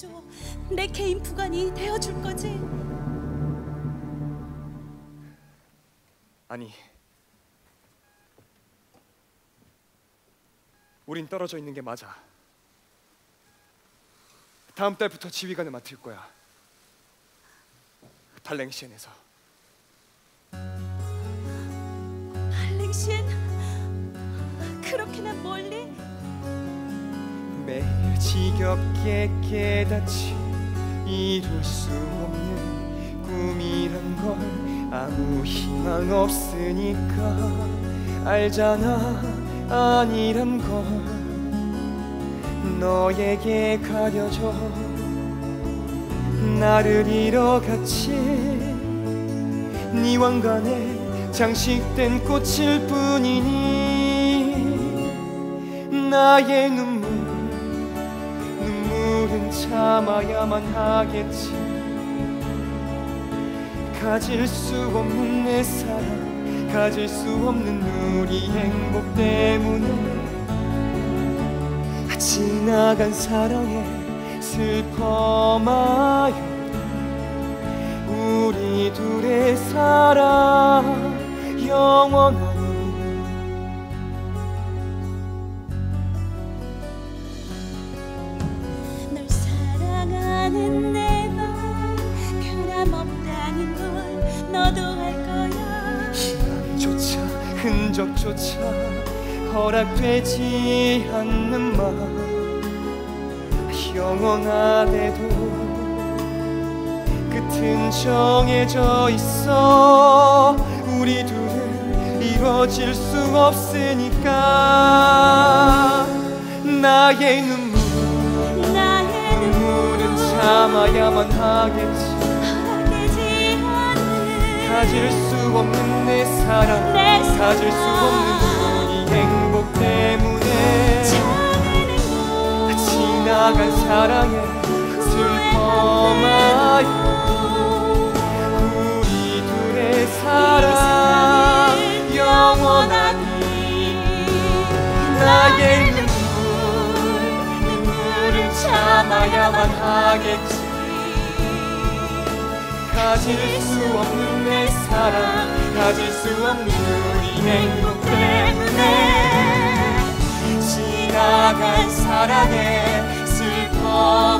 지켜줘. 내 개인 부관이 되어줄 거지. 아니 우린 떨어져 있는 게 맞아 다음 달부터 지휘관을 맡을 거야 발랭시엔에서 발랭시엔 매일 지겹게 깨닫지 이룰 수 없는 꿈이란 걸 아무 희망 없으니까 알잖아 아니란 걸 너에게 가려져 나를 잃어갔지. 네 왕관에 장식된 꽃일 뿐이니 나의 눈물 참아야만 하겠지. 가질 수 없는 내 사랑 가질 수 없는 우리 행복 때문에 지나간 사랑에 슬퍼 마요. 우리 둘의 사랑 영원하 흔적조차 허락되지 않는 마음. 영원하대도 끝은 정해져 있어. 우리 둘은 이뤄질 수 없으니까. 나의 눈물 나의 눈물은 참아야만 하겠지 가질 수 없는 내 사랑 내. 가질 수 없는 우리 행복 때문에 지나간 사랑에 슬퍼 마요 우리 둘의 사랑 영원하니 나의 눈물. 눈물은 참아야만 하겠지 가질 수 없는 내 사랑 가질 수 없는 우리 행복 때문에 지나간 사랑에 슬퍼